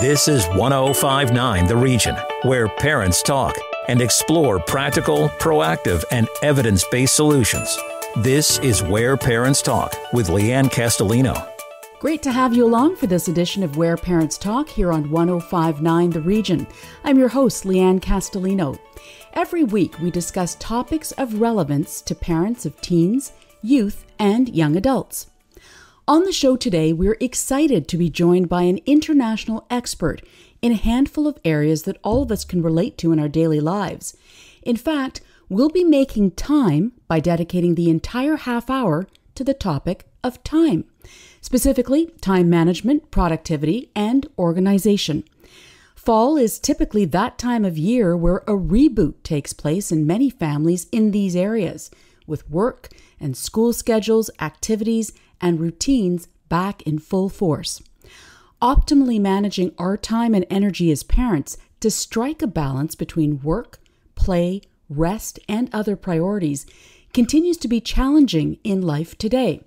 This is 1059 The Region, where parents talk and explore practical, proactive, and evidence based solutions. This is Where Parents Talk with Lianne Castelino. Great to have you along for this edition of Where Parents Talk here on 1059 The Region. I'm your host, Lianne Castelino. Every week, we discuss topics of relevance to parents of teens, youth, and young adults. On the show today, we're excited to be joined by an international expert in a handful of areas that all of us can relate to in our daily lives. In fact, we'll be making time by dedicating the entire half hour to the topic of time, specifically time management, productivity, and organization. Fall is typically that time of year where a reboot takes place in many families in these areas, with work and school schedules, activities, and routines back in full force. Optimally managing our time and energy as parents to strike a balance between work, play, rest, and other priorities continues to be challenging in life today.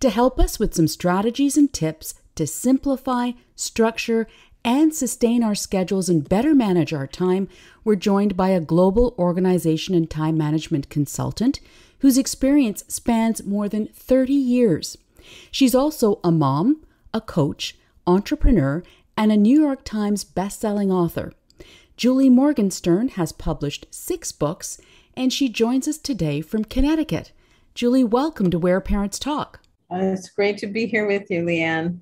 To help us with some strategies and tips to simplify, structure, and sustain our schedules and better manage our time, we're joined by a global organization and time management consultant whose experience spans more than 30 years. She's also a mom, a coach, entrepreneur, and a New York Times bestselling author. Julie Morgenstern has published six books, and she joins us today from Connecticut. Julie, welcome to Where Parents Talk. Uh, it's great to be here with you, Lianne.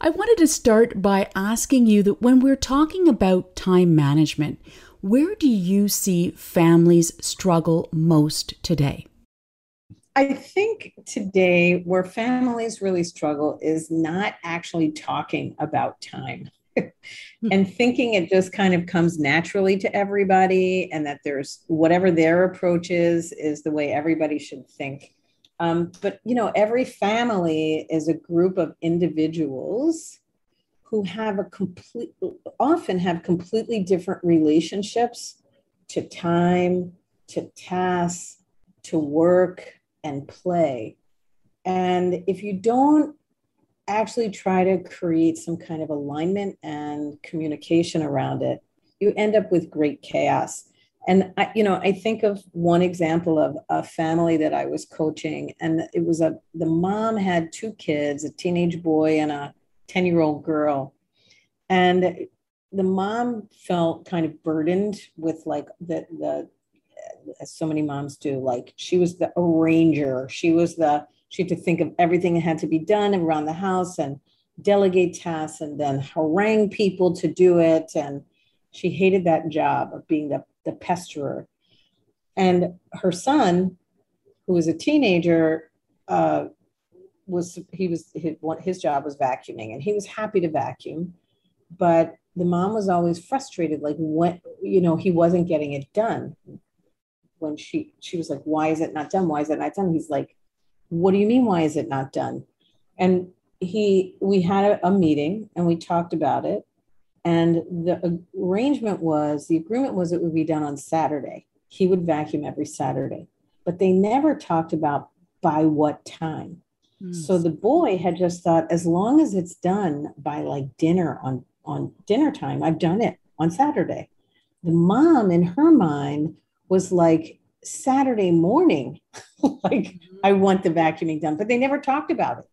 I wanted to start by asking you that when we're talking about time management, where do you see families struggle most today? I think today where families really struggle is not actually talking about time. and thinking it just kind of comes naturally to everybody and that there's whatever their approach is is the way everybody should think um, but you know every family is a group of individuals who have a complete often have completely different relationships to time to tasks to work and play. And if you don't actually try to create some kind of alignment and communication around it, you end up with great chaos. And I, you know, I think of one example of a family that I was coaching, and it was a the mom had two kids, a teenage boy and a 10-year-old girl. And the mom felt kind of burdened with like the the as so many moms do. Like she was the arranger. She was the, she had to think of everything that had to be done around the house and delegate tasks and then harangue people to do it. And she hated that job of being the, the pesterer. And her son, who was a teenager, uh, was he was his, his job was vacuuming and he was happy to vacuum but the mom was always frustrated like when you know he wasn't getting it done when she she was like why is it not done? Why is it not done? He's like what do you mean why is it not done? And he we had a, a meeting and we talked about it. And the arrangement was the agreement was it would be done on saturday. He would vacuum every saturday. But they never talked about by what time. Mm. so the boy had just thought as long as it's done by like dinner on on dinner time i've done it on saturday. The mom in her mind was like Saturday morning, like mm-hmm. I want the vacuuming done, but they never talked about it.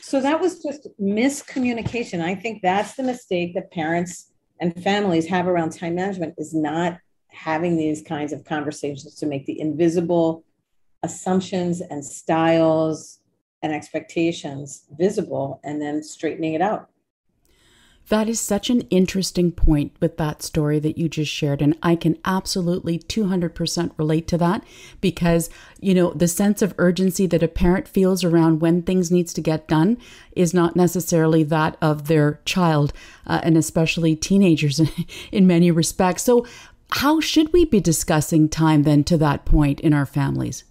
So that was just miscommunication. I think that's the mistake that parents and families have around time management is not having these kinds of conversations to make the invisible assumptions and styles and expectations visible and then straightening it out. That is such an interesting point with that story that you just shared. And I can absolutely 200% relate to that because, you know, the sense of urgency that a parent feels around when things needs to get done is not necessarily that of their child, uh, and especially teenagers in many respects. So, how should we be discussing time then to that point in our families?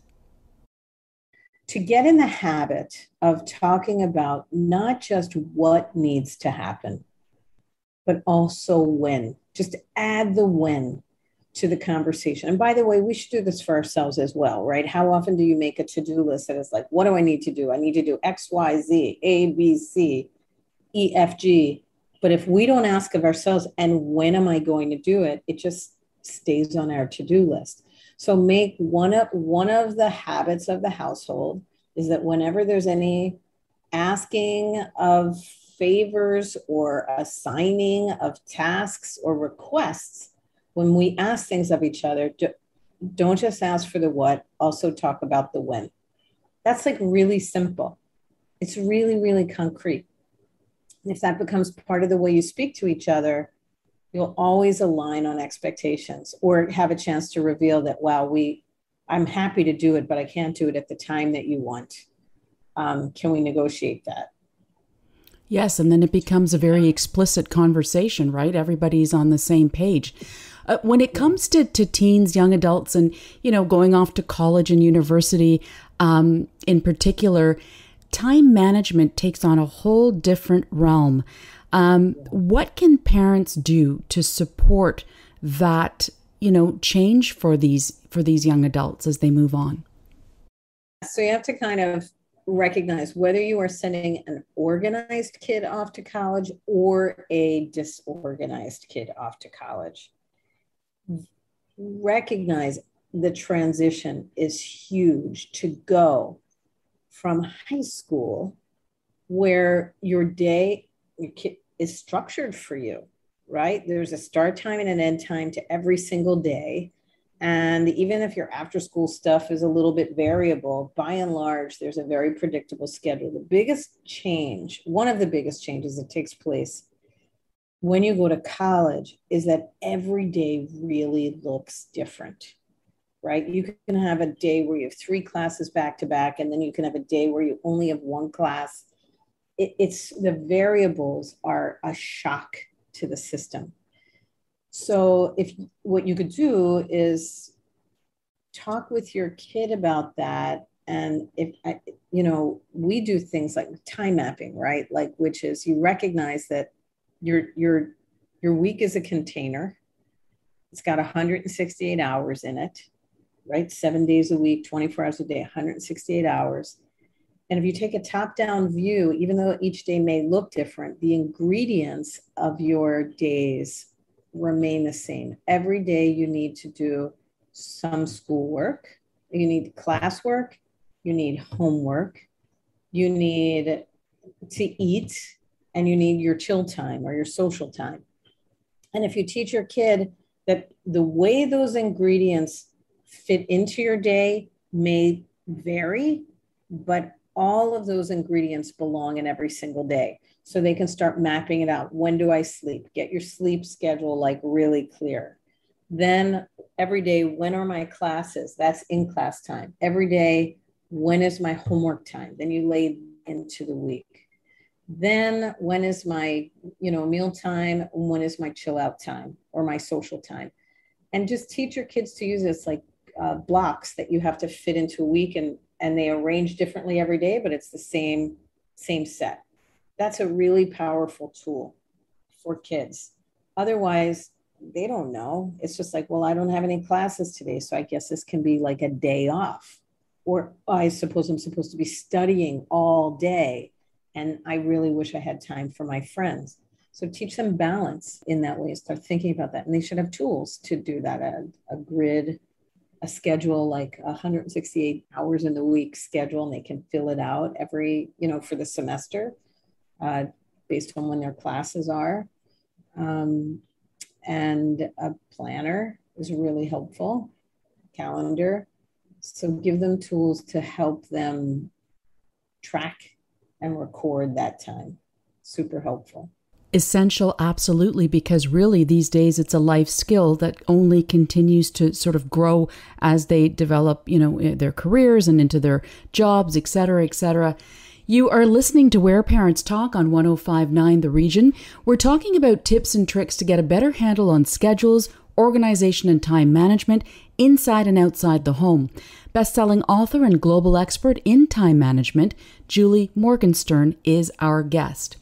To get in the habit of talking about not just what needs to happen, but also when. Just add the when to the conversation. And by the way, we should do this for ourselves as well, right? How often do you make a to do list that is like, what do I need to do? I need to do X, Y, Z, A, B, C, E, F, G. But if we don't ask of ourselves, and when am I going to do it? It just stays on our to-do list. So make one of one of the habits of the household is that whenever there's any asking of favors or assigning of tasks or requests, when we ask things of each other, don't just ask for the what, also talk about the when. That's like really simple. It's really, really concrete. And if that becomes part of the way you speak to each other, you'll always align on expectations or have a chance to reveal that, wow, we, I'm happy to do it, but I can't do it at the time that you want. Um, can we negotiate that? Yes, and then it becomes a very explicit conversation, right? Everybody's on the same page. Uh, when it comes to, to teens, young adults, and you know, going off to college and university, um, in particular, time management takes on a whole different realm. Um, what can parents do to support that, you know, change for these for these young adults as they move on? So you have to kind of recognize whether you are sending an organized kid off to college or a disorganized kid off to college. Recognize the transition is huge to go from high school where your day your kid is structured for you right there's a start time and an end time to every single day and even if your after school stuff is a little bit variable by and large there's a very predictable schedule the biggest change one of the biggest changes that takes place when you go to college is that every day really looks different right? You can have a day where you have three classes back to back, and then you can have a day where you only have one class. It, it's the variables are a shock to the system. So, if what you could do is talk with your kid about that, and if I, you know, we do things like time mapping, right? Like, which is you recognize that your your your week is a container. It's got 168 hours in it right? Seven days a week, 24 hours a day, 168 hours. And if you take a top down view, even though each day may look different, the ingredients of your days remain the same. Every day you need to do some schoolwork, you need classwork, you need homework, you need to eat, and you need your chill time or your social time. And if you teach your kid that the way those ingredients fit into your day may vary, but all of those ingredients belong in every single day. So they can start mapping it out. When do I sleep? Get your sleep schedule like really clear. Then every day, when are my classes? That's in class time. Every day, when is my homework time? Then you lay into the week. Then when is my, you know, meal time? When is my chill out time or my social time? And just teach your kids to use this like uh, blocks that you have to fit into a week and and they arrange differently every day but it's the same same set that's a really powerful tool for kids. Otherwise they don't know. It's just like well i don't have any classes today so i guess this can be like a day off. Or i suppose i'm supposed to be studying all day and i really wish i had time for my friends. So teach them balance in that way. Start thinking about that. And they should have tools to do that. A, a grid a schedule like 168 hours in the week schedule and they can fill it out every you know for the semester uh, based on when their classes are. Um, and a planner is really helpful calendar. So give them tools to help them track and record that time. Super helpful. Essential absolutely because really these days it's a life skill that only continues to sort of grow as they develop you know their careers and into their jobs et cetera, et etc you are listening to Where Parents Talk on 1059 The Region. We're talking about tips and tricks to get a better handle on schedules, organization, and time management inside and outside the home. Best-selling author and global expert in time management, Julie Morgenstern, is our guest.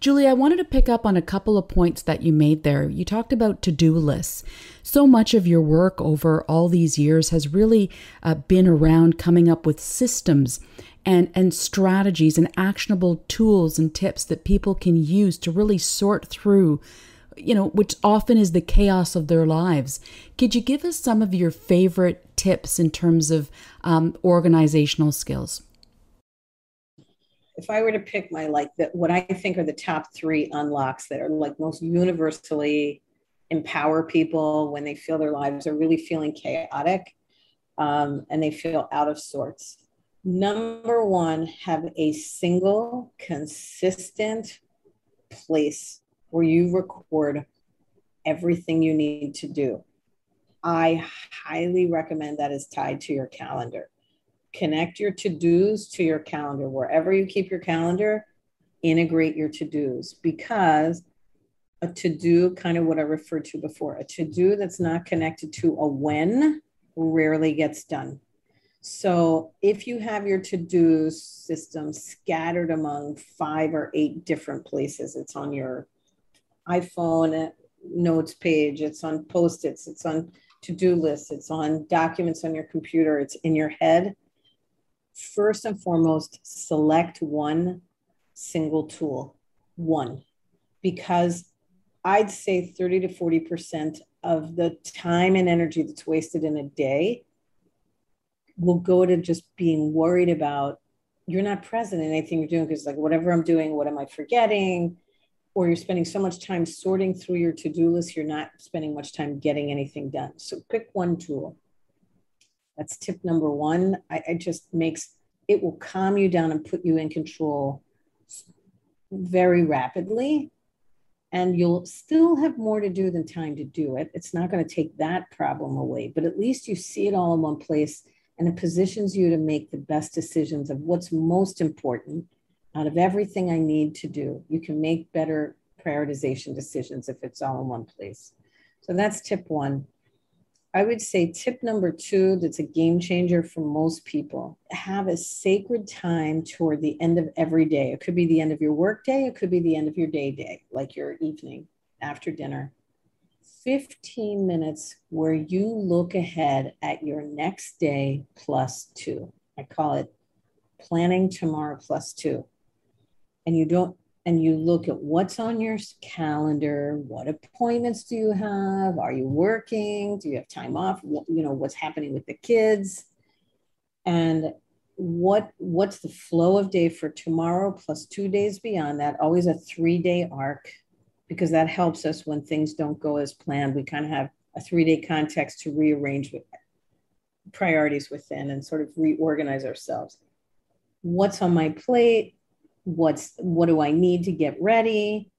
Julie, I wanted to pick up on a couple of points that you made there. You talked about to do lists. So much of your work over all these years has really uh, been around coming up with systems and, and strategies and actionable tools and tips that people can use to really sort through you know, which often is the chaos of their lives. Could you give us some of your favorite tips in terms of um, organizational skills? If I were to pick my like the, what I think are the top three unlocks that are like most universally empower people when they feel their lives are really feeling chaotic um, and they feel out of sorts. Number one, have a single, consistent place where you record everything you need to do. I highly recommend that is tied to your calendar. Connect your to dos to your calendar. Wherever you keep your calendar, integrate your to dos because a to do, kind of what I referred to before, a to do that's not connected to a when rarely gets done. So if you have your to-do system scattered among five or eight different places, it's on your iPhone notes page, it's on post-its, it's on to-do lists, it's on documents on your computer, it's in your head. First and foremost, select one single tool, one, because I'd say 30 to 40% of the time and energy that's wasted in a day will go to just being worried about you're not present in anything you're doing because like whatever i'm doing what am i forgetting? Or you're spending so much time sorting through your to-do list you're not spending much time getting anything done. So pick one tool. That's tip number one. I, it just makes it will calm you down and put you in control very rapidly. And you'll still have more to do than time to do it. It's not going to take that problem away, but at least you see it all in one place and it positions you to make the best decisions of what's most important out of everything I need to do. You can make better prioritization decisions if it's all in one place. So that's tip one. I would say tip number two, that's a game changer for most people have a sacred time toward the end of every day. It could be the end of your work day, it could be the end of your day day, like your evening after dinner. 15 minutes where you look ahead at your next day plus two. I call it planning tomorrow plus two. And you don't and you look at what's on your calendar. What appointments do you have? Are you working? Do you have time off? What, you know what's happening with the kids? And what what's the flow of day for tomorrow plus two days beyond that? Always a three day arc because that helps us when things don't go as planned we kind of have a three day context to rearrange with priorities within and sort of reorganize ourselves what's on my plate what's what do I need to get ready?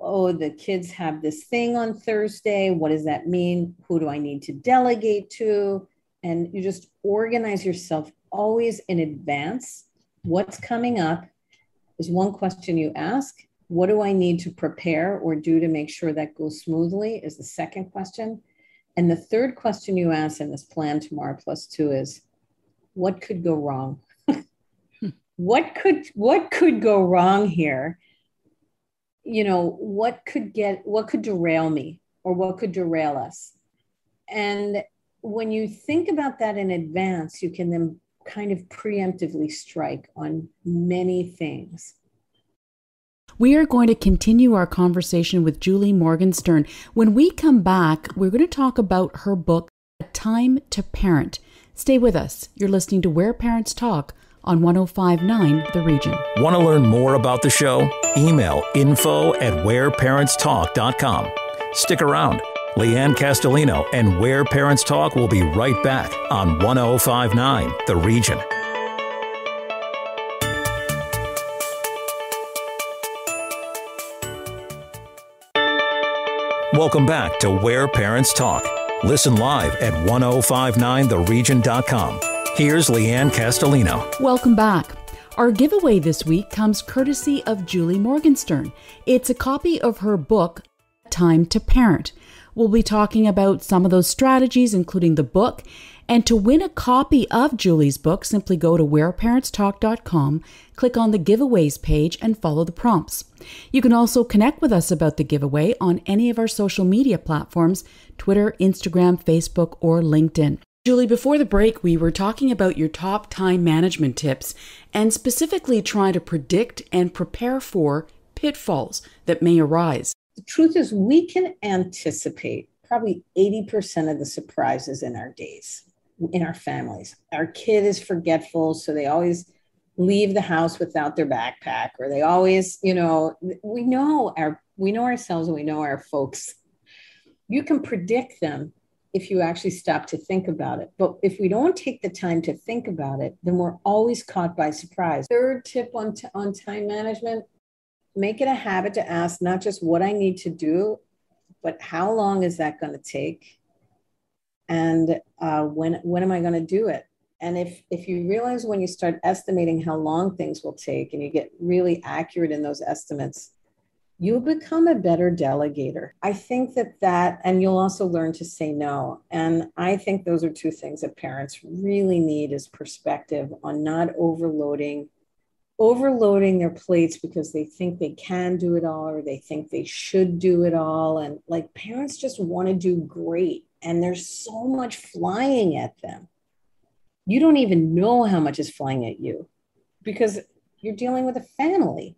Oh, the kids have this thing on Thursday. What does that mean? Who do I need to delegate to? And you just organize yourself always in advance. What's coming up is one question you ask. What do I need to prepare or do to make sure that goes smoothly? Is the second question. And the third question you ask in this plan tomorrow plus two is what could go wrong? what could what could go wrong here you know what could get what could derail me or what could derail us and when you think about that in advance you can then kind of preemptively strike on many things we are going to continue our conversation with Julie Morgenstern. When we come back, we're going to talk about her book, A Time to Parent. Stay with us. You're listening to Where Parents Talk on 1059 The Region. Want to learn more about the show? Email info at whereparentstalk.com. Stick around. Lianne Castelino and Where Parents Talk will be right back on 1059 The Region. Welcome back to Where Parents Talk. Listen live at 1059theregion.com. Here's Lianne Castelino. Welcome back. Our giveaway this week comes courtesy of Julie Morgenstern. It's a copy of her book, Time to Parent. We'll be talking about some of those strategies, including the book. And to win a copy of Julie's book, simply go to whereparentstalk.com, click on the giveaways page, and follow the prompts. You can also connect with us about the giveaway on any of our social media platforms Twitter, Instagram, Facebook, or LinkedIn. Julie, before the break, we were talking about your top time management tips and specifically trying to predict and prepare for pitfalls that may arise. The truth is, we can anticipate probably 80% of the surprises in our days, in our families. Our kid is forgetful, so they always leave the house without their backpack, or they always, you know, we know our we know ourselves and we know our folks. You can predict them if you actually stop to think about it. But if we don't take the time to think about it, then we're always caught by surprise. Third tip on, t- on time management make it a habit to ask not just what I need to do, but how long is that going to take? And uh, when, when am I going to do it? And if, if you realize when you start estimating how long things will take and you get really accurate in those estimates, you'll become a better delegator. I think that that, and you'll also learn to say no. And I think those are two things that parents really need is perspective on not overloading overloading their plates because they think they can do it all or they think they should do it all and like parents just want to do great and there's so much flying at them. You don't even know how much is flying at you because you're dealing with a family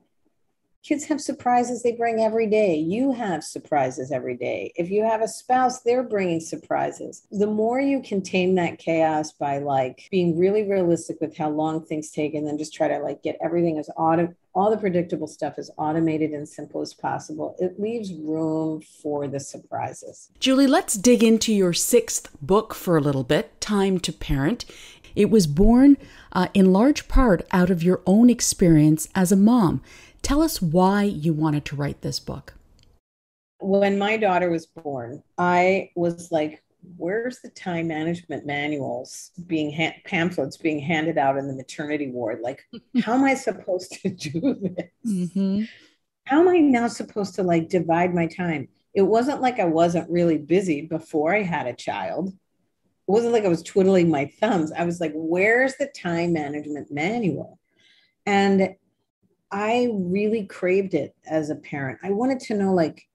Kids have surprises they bring every day. You have surprises every day. If you have a spouse, they're bringing surprises. The more you contain that chaos by like being really realistic with how long things take and then just try to like get everything as auto all the predictable stuff as automated and simple as possible. It leaves room for the surprises. Julie, let's dig into your sixth book for a little bit, Time to Parent. It was born uh, in large part out of your own experience as a mom. Tell us why you wanted to write this book. When my daughter was born, I was like, where's the time management manuals being ha- pamphlets being handed out in the maternity ward? Like how am i supposed to do this? Mm-hmm. how am i now supposed to like divide my time? It wasn't like i wasn't really busy before i had a child. It wasn't like i was twiddling my thumbs. I was like where's the time management manual? And I really craved it as a parent. I wanted to know, like,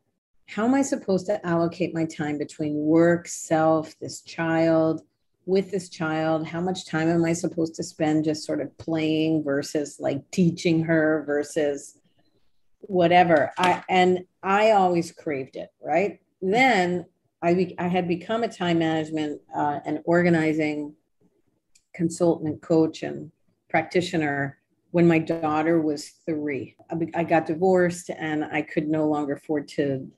how am I supposed to allocate my time between work, self, this child, with this child? How much time am I supposed to spend just sort of playing versus like teaching her versus whatever? I and I always craved it, right? Then I, I had become a time management uh, and organizing consultant, coach, and practitioner when my daughter was three. I got divorced and I could no longer afford to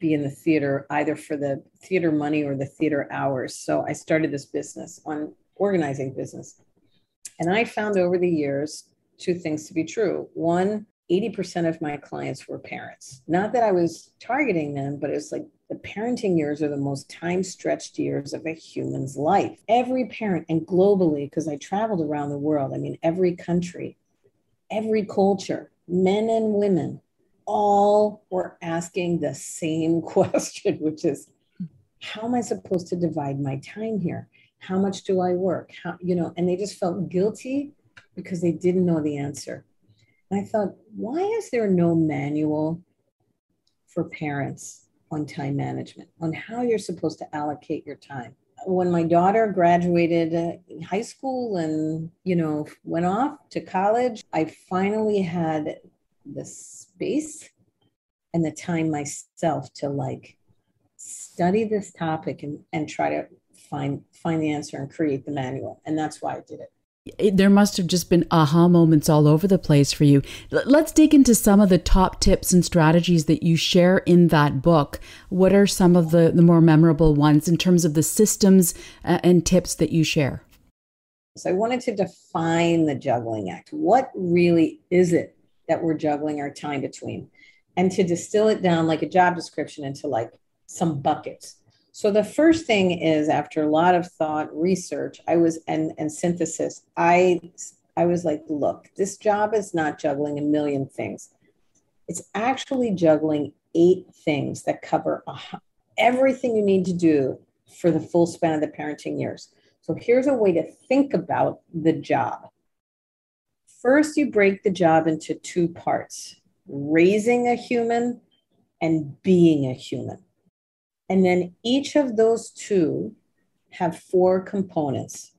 be in the theater either for the theater money or the theater hours. So I started this business on organizing business. And I found over the years two things to be true. One, 80% of my clients were parents. Not that I was targeting them, but it's like the parenting years are the most time stretched years of a human's life. Every parent, and globally, because I traveled around the world, I mean, every country, every culture, men and women, all were asking the same question, which is, how am I supposed to divide my time here? How much do I work? How, you know, and they just felt guilty because they didn't know the answer. And I thought, why is there no manual for parents on time management, on how you're supposed to allocate your time? When my daughter graduated uh, high school and you know went off to college i finally had the space and the time myself to like study this topic and, and try to find find the answer and create the manual. And that's why i did it there must have just been aha moments all over the place for you. Let's dig into some of the top tips and strategies that you share in that book. What are some of the, the more memorable ones in terms of the systems uh, and tips that you share? So, I wanted to define the juggling act. What really is it that we're juggling our time between? And to distill it down like a job description into like some buckets so the first thing is after a lot of thought, research, I was and and synthesis, I I was like, look, this job is not juggling a million things. It's actually juggling eight things that cover everything you need to do for the full span of the parenting years. So here's a way to think about the job. First, you break the job into two parts raising a human and being a human. And then each of those two have four components.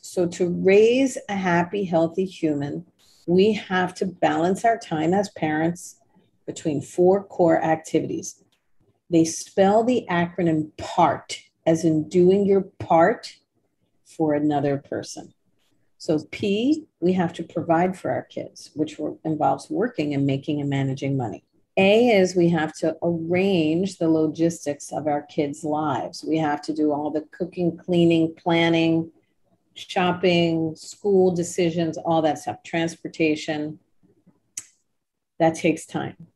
So, to raise a happy, healthy human, we have to balance our time as parents between four core activities. They spell the acronym PART, as in doing your part for another person. So, P, we have to provide for our kids, which involves working and making and managing money. A is we have to arrange the logistics of our kids' lives. We have to do all the cooking, cleaning, planning, shopping, school decisions, all that stuff, transportation. That takes time.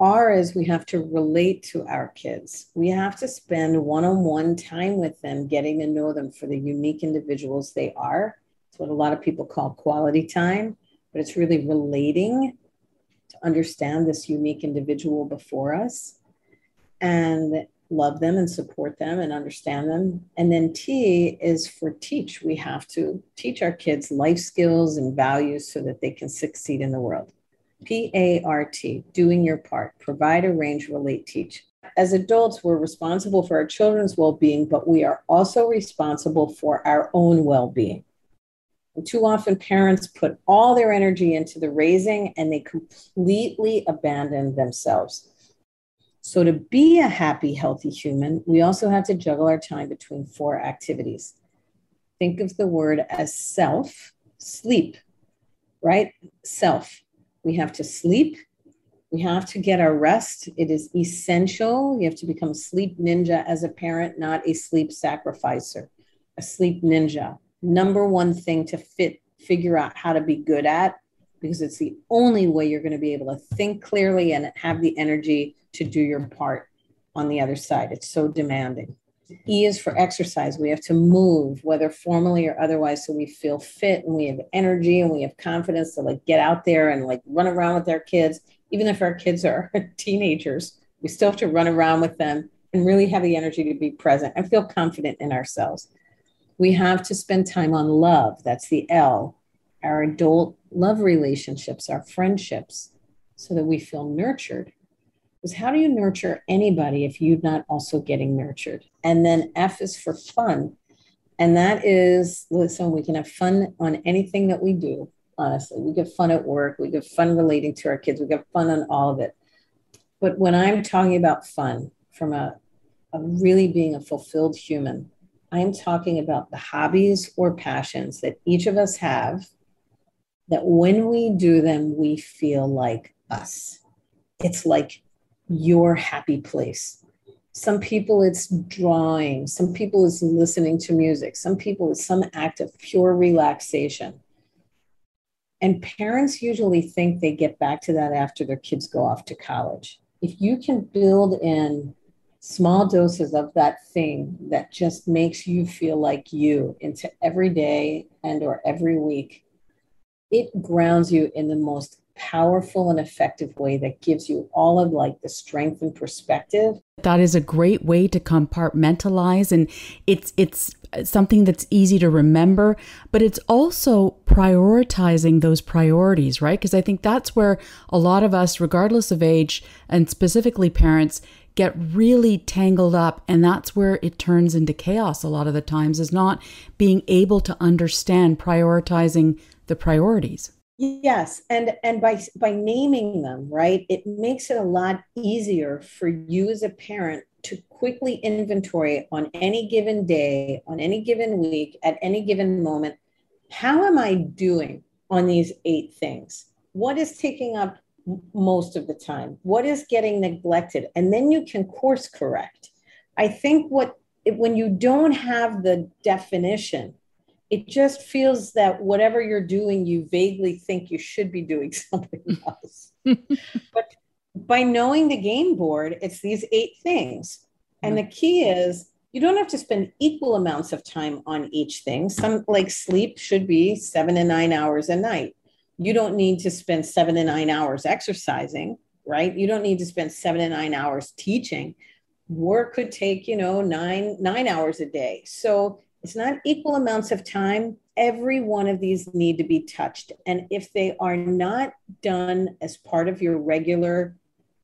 R is we have to relate to our kids. We have to spend one on one time with them, getting to know them for the unique individuals they are. It's what a lot of people call quality time, but it's really relating understand this unique individual before us and love them and support them and understand them. And then T is for teach. We have to teach our kids life skills and values so that they can succeed in the world. P A R T, doing your part, provide, arrange, relate, teach. As adults, we're responsible for our children's well being, but we are also responsible for our own well being. Too often, parents put all their energy into the raising and they completely abandon themselves. So, to be a happy, healthy human, we also have to juggle our time between four activities. Think of the word as self, sleep, right? Self. We have to sleep. We have to get our rest. It is essential. You have to become a sleep ninja as a parent, not a sleep sacrificer, a sleep ninja. Number one thing to fit, figure out how to be good at, because it's the only way you're going to be able to think clearly and have the energy to do your part on the other side. It's so demanding. E is for exercise. We have to move, whether formally or otherwise, so we feel fit and we have energy and we have confidence to like get out there and like run around with our kids. Even if our kids are teenagers, we still have to run around with them and really have the energy to be present and feel confident in ourselves. We have to spend time on love. That's the L, our adult love relationships, our friendships, so that we feel nurtured because how do you nurture anybody if you're not also getting nurtured? And then F is for fun. And that is, listen, we can have fun on anything that we do, honestly. We get fun at work, we get fun relating to our kids, we get fun on all of it. But when I'm talking about fun from a, a really being a fulfilled human, I'm talking about the hobbies or passions that each of us have that when we do them, we feel like us. It's like your happy place. Some people it's drawing, some people it's listening to music, some people it's some act of pure relaxation. And parents usually think they get back to that after their kids go off to college. If you can build in small doses of that thing that just makes you feel like you into every day and or every week, it grounds you in the most powerful and effective way that gives you all of like the strength and perspective. That is a great way to compartmentalize and it's it's something that's easy to remember but it's also prioritizing those priorities right? Because i think that's where a lot of us regardless of age and specifically parents get really tangled up and that's where it turns into chaos a lot of the times is not being able to understand prioritizing the priorities Yes, and and by by naming them, right, it makes it a lot easier for you as a parent to quickly inventory on any given day, on any given week, at any given moment. How am I doing on these eight things? What is taking up most of the time? What is getting neglected? And then you can course correct. I think what when you don't have the definition it just feels that whatever you're doing, you vaguely think you should be doing something else. but by knowing the game board, it's these eight things. And the key is you don't have to spend equal amounts of time on each thing. Some like sleep should be seven to nine hours a night. You don't need to spend seven to nine hours exercising, right? You don't need to spend seven to nine hours teaching. Work could take, you know, nine, nine hours a day. So it's not equal amounts of time. Every one of these need to be touched. And if they are not done as part of your regular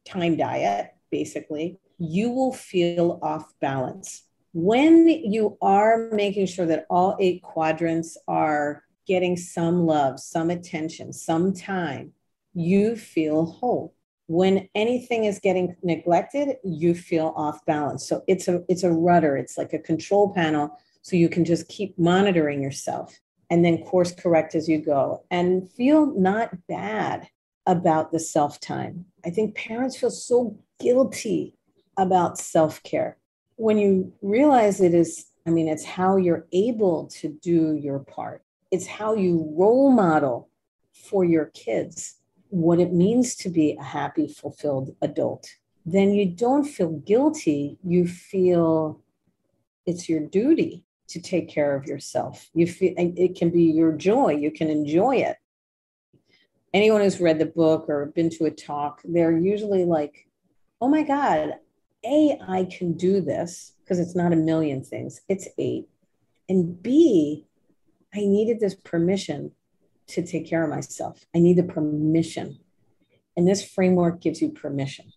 time diet, basically, you will feel off balance. when you are making sure that all eight quadrants are getting some love, some attention, some time, you feel whole. When anything is getting neglected, you feel off balance. So it's a it's a rudder, it's like a control panel so you can just keep monitoring yourself and then course correct as you go and feel not bad about the self time. I think parents feel so guilty about self care. When you realize it is, I mean, it's how you're able to do your part, it's how you role model for your kids what it means to be a happy, fulfilled adult. Then you don't feel guilty, you feel it's your duty to take care of yourself. You feel it can be your joy, you can enjoy it. Anyone who's read the book or been to a talk, they're usually like, oh my God, A, I can do this because it's not a million things, it's eight. And B, I needed this permission to take care of myself. I need the permission. And this framework gives you permission.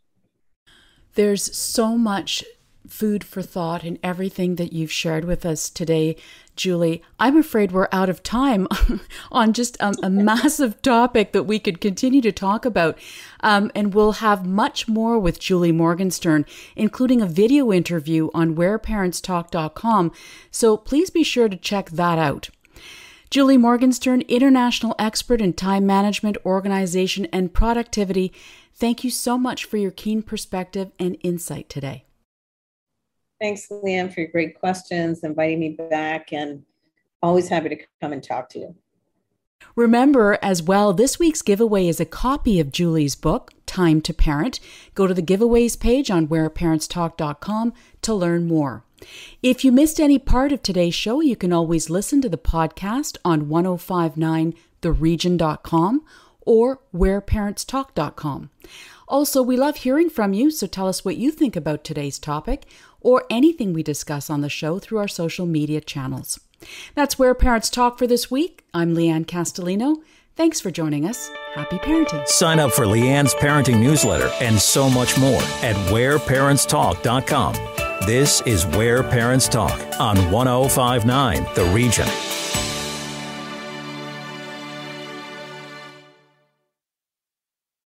There's so much food for thought in everything that you've shared with us today, Julie. I'm afraid we're out of time on just a, a, massive topic that we could continue to talk about. Um, and we'll have much more with Julie Morgenstern, including a video interview on whereparentstalk.com. So please be sure to check that out. Julie Morgenstern, international expert in time management, organization, and productivity, thank you so much for your keen perspective and insight today. Thanks, Lianne, for your great questions, inviting me back, and always happy to come and talk to you. Remember as well, this week's giveaway is a copy of Julie's book, Time to Parent. Go to the giveaways page on whereparentstalk.com to learn more. If you missed any part of today's show, you can always listen to the podcast on 1059theregion.com or whereparentstalk.com. Also, we love hearing from you, so tell us what you think about today's topic or anything we discuss on the show through our social media channels. That's Where Parents Talk for this week. I'm Lianne Castelino. Thanks for joining us. Happy parenting. Sign up for Lianne's parenting newsletter and so much more at whereparentstalk.com. This is Where Parents Talk on 1059 The Region.